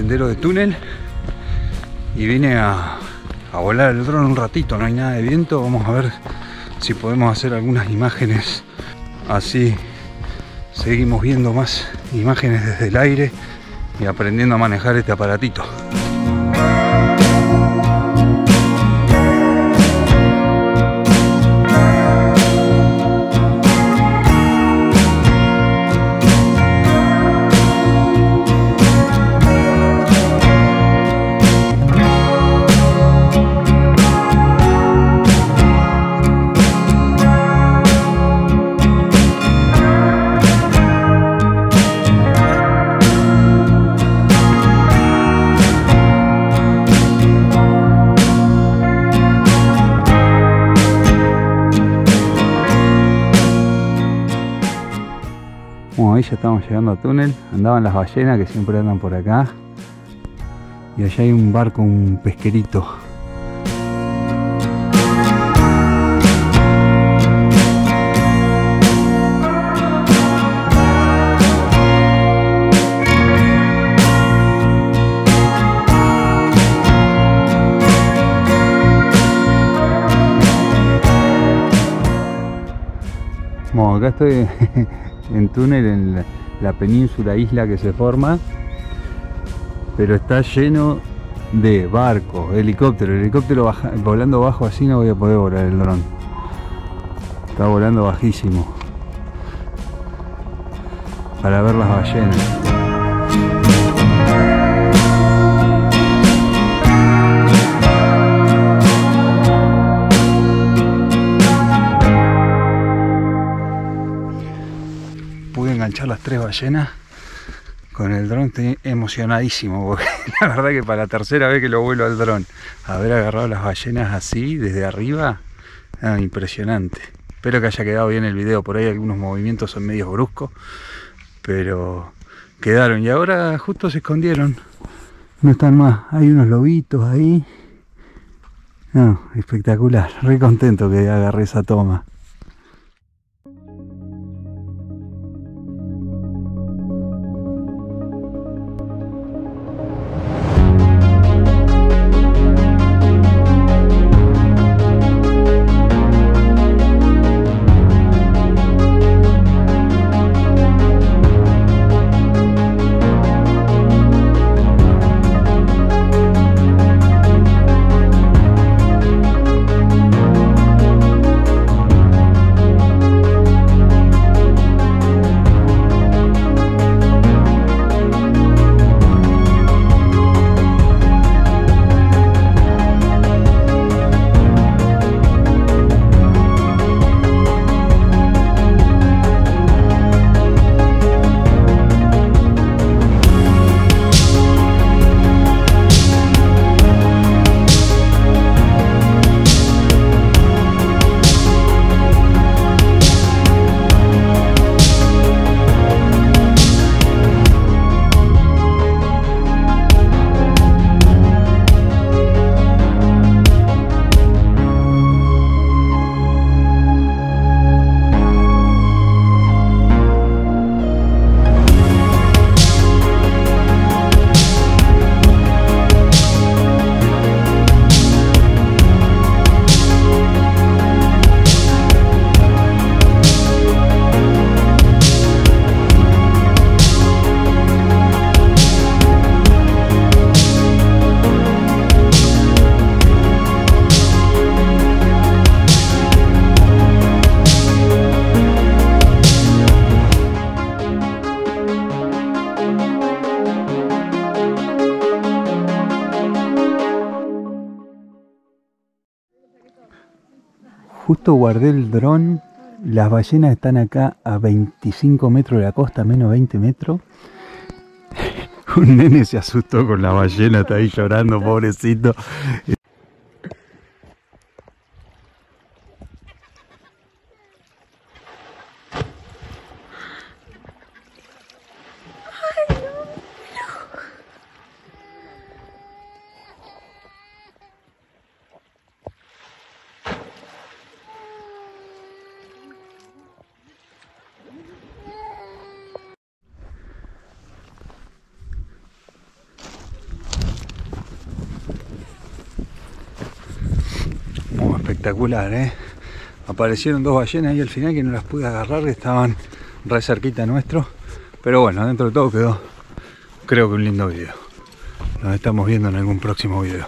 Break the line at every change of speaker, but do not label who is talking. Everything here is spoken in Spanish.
sendero de túnel y vine a, a volar el dron un ratito, no hay nada de viento, vamos a ver si podemos hacer algunas imágenes. Así seguimos viendo más imágenes desde el aire y aprendiendo a manejar este aparatito. Bueno, ahí ya estamos llegando a túnel. Andaban las ballenas que siempre andan por acá. Y allá hay un barco, un pesquerito. Bueno, acá estoy en túnel en la, la península isla que se forma, pero está lleno de barcos, helicópteros. El helicóptero volando bajo así no voy a poder volar el dron. Está volando bajísimo. Para ver las ballenas. Tres ballenas con el dron. Estoy emocionadísimo porque la verdad que para la tercera vez que lo vuelo al dron, haber agarrado las ballenas así desde arriba, ah, impresionante. Espero que haya quedado bien el video. Por ahí algunos movimientos son medios bruscos, pero quedaron. Y ahora justo se escondieron. No están más. Hay unos lobitos ahí. No, espectacular. Re contento que agarré esa toma. Justo guardé el dron. Las ballenas están acá a 25 metros de la costa, menos 20 metros. Un nene se asustó con la ballena, está ahí llorando, pobrecito. Espectacular, ¿eh? Aparecieron dos ballenas ahí al final que no las pude agarrar, estaban re cerquita nuestro. Pero bueno, dentro de todo quedó, creo que un lindo video. Nos estamos viendo en algún próximo video.